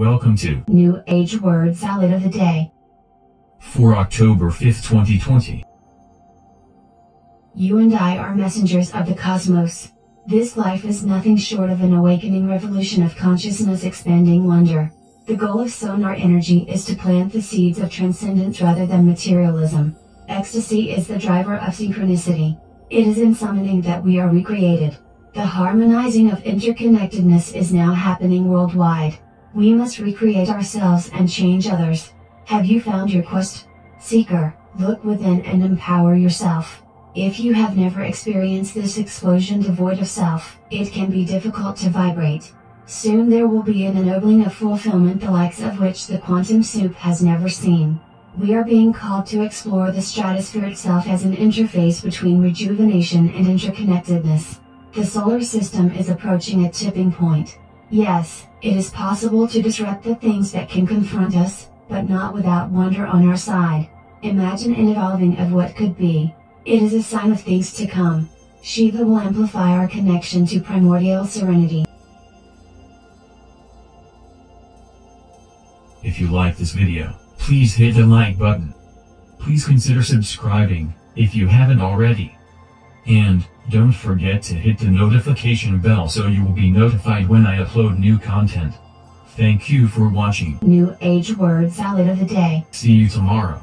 Welcome to New Age Word Salad of the Day. for October 5th, 2020. You and I are messengers of the cosmos. This life is nothing short of an awakening revolution of consciousness expanding wonder. The goal of sonar energy is to plant the seeds of transcendence rather than materialism. Ecstasy is the driver of synchronicity. It is in summoning that we are recreated. The harmonizing of interconnectedness is now happening worldwide. We must recreate ourselves and change others. Have you found your quest? Seeker, look within and empower yourself. If you have never experienced this explosion devoid of self, it can be difficult to vibrate. Soon there will be an ennobling of fulfillment the likes of which the quantum soup has never seen. We are being called to explore the stratosphere itself as an interface between rejuvenation and interconnectedness. The solar system is approaching a tipping point. Yes, it is possible to disrupt the things that can confront us, but not without wonder on our side. Imagine an evolving of what could be. It is a sign of things to come. Shiva will amplify our connection to primordial serenity. If you like this video, please hit the like button. Please consider subscribing, if you haven't already. And, don't forget to hit the notification bell so you will be notified when I upload new content. Thank you for watching. New Age Word Salad of the Day. See you tomorrow.